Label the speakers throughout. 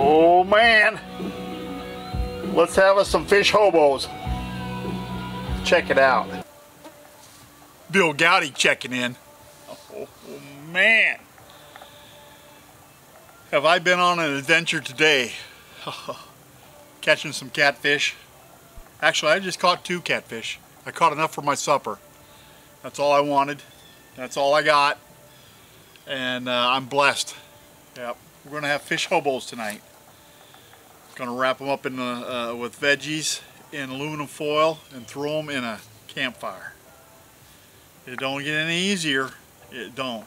Speaker 1: Oh man. Let's have us some fish hobos. Check it out. Bill Goudy checking in. Oh, man. Have I been on an adventure today? Catching some catfish. Actually, I just caught two catfish. I caught enough for my supper. That's all I wanted. That's all I got. And uh, I'm blessed. Yep. We're going to have fish hobos tonight. Going to wrap them up in uh, with veggies in aluminum foil and throw them in a campfire. It don't get any easier. It don't.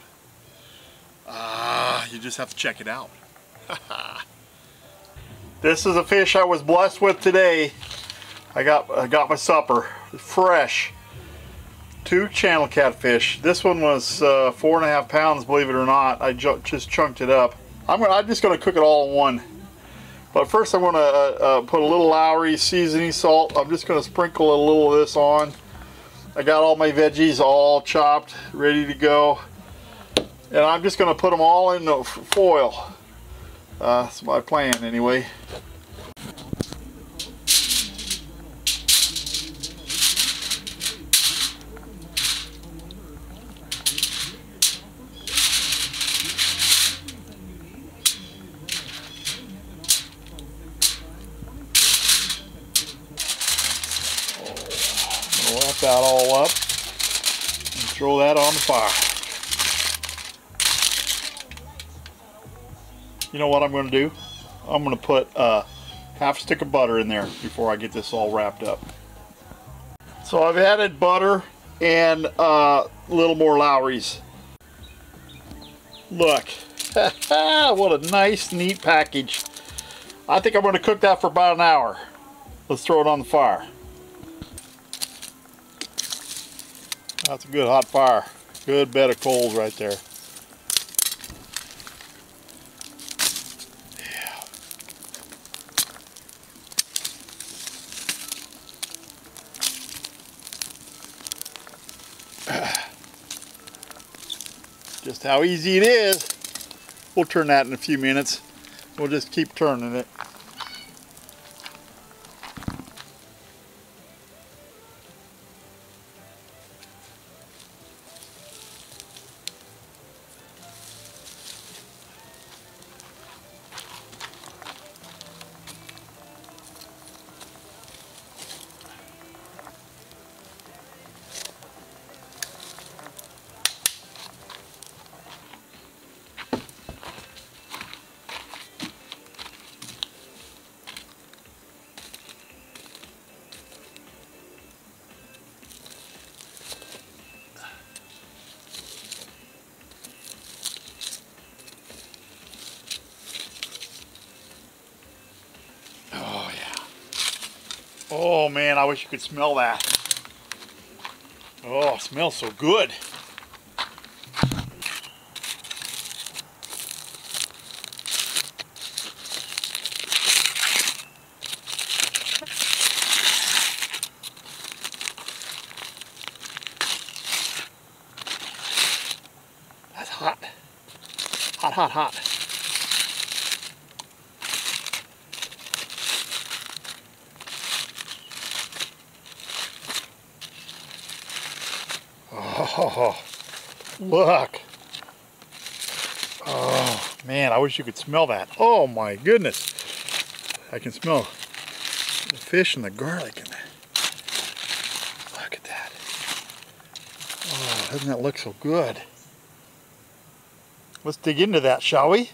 Speaker 1: Ah, you just have to check it out. this is a fish I was blessed with today. I got I got my supper fresh. Two channel catfish. This one was uh, four and a half pounds, believe it or not. I ju just chunked it up. I'm gonna, I'm just gonna cook it all in one. But first I'm gonna uh, uh, put a little Lawry seasoning salt. I'm just gonna sprinkle a little of this on. I got all my veggies all chopped, ready to go. And I'm just gonna put them all in the foil. Uh, that's my plan anyway. Wrap all up and throw that on the fire. You know what I'm going to do? I'm going to put a half stick of butter in there before I get this all wrapped up. So I've added butter and uh, a little more Lawry's. Look, what a nice, neat package. I think I'm going to cook that for about an hour. Let's throw it on the fire. That's a good hot fire. Good bed of coals right there. Just how easy it is. We'll turn that in a few minutes. We'll just keep turning it. Oh man, I wish you could smell that. Oh, smells so good. That's hot. Hot, hot, hot. Oh, look. Oh, man, I wish you could smell that. Oh, my goodness. I can smell the fish and the garlic. And look at that. Oh, doesn't that look so good? Let's dig into that, shall we?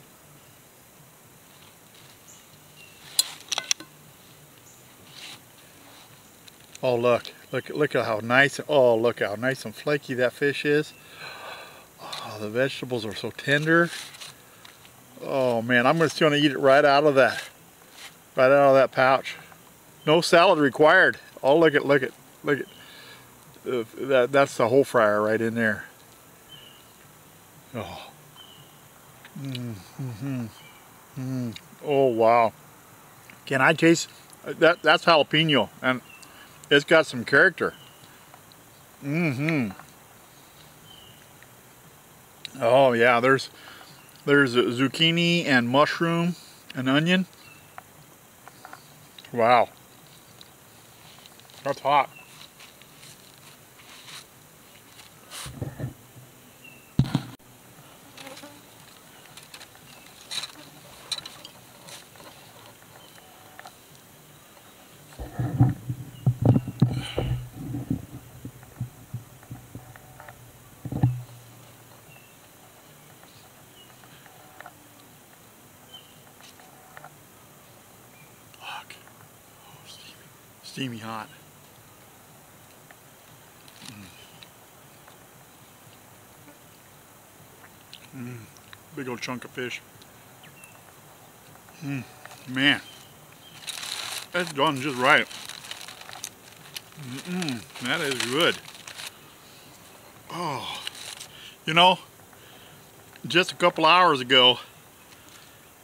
Speaker 1: Oh, look. Look, look at how nice, oh, look how nice and flaky that fish is. Oh, the vegetables are so tender. Oh man, I'm just gonna eat it right out of that, right out of that pouch. No salad required. Oh, look at, look at, look at. Uh, that, that's the whole fryer right in there. Oh. Mm -hmm. Mm. Oh wow. Can I taste that? That's jalapeno, and it's got some character. Mm-hmm. Oh yeah, there's there's zucchini and mushroom and onion. Wow. That's hot. Steamy hot. Mm. Mm. Big old chunk of fish. Mm. Man. That's done just right. Mm-mm, that is good. Oh, you know, just a couple hours ago,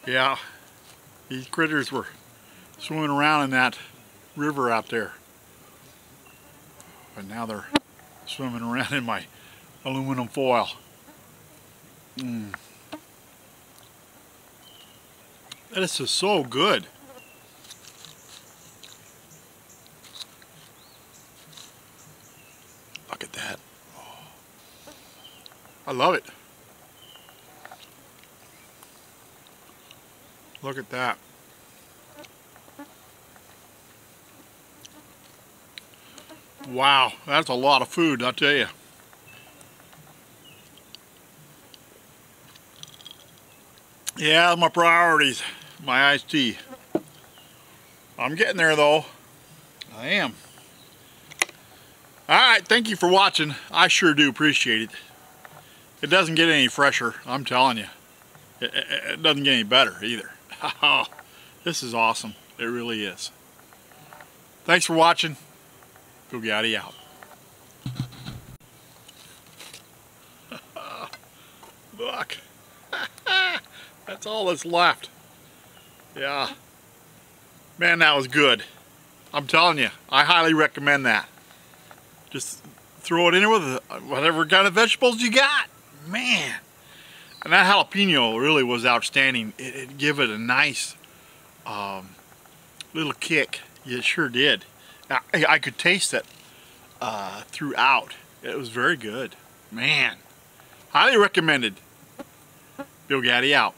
Speaker 1: yeah, these critters were swimming around in that river out there. But now they're swimming around in my aluminum foil. Mm. This is so good. Look at that. Oh. I love it. Look at that. Wow, that's a lot of food, I tell you. Yeah, my priorities, my iced tea. I'm getting there though. I am. Alright, thank you for watching. I sure do appreciate it. It doesn't get any fresher, I'm telling you. It, it, it doesn't get any better either. this is awesome. It really is. Thanks for watching. Bill Goudy out. Look. that's all that's left. Yeah. Man, that was good. I'm telling you, I highly recommend that. Just throw it in with whatever kind of vegetables you got. Man. And that jalapeno really was outstanding. It, it give it a nice um, little kick. It sure did. I, I could taste it uh, throughout. It was very good. Man. Highly recommended. Bill Goudy out.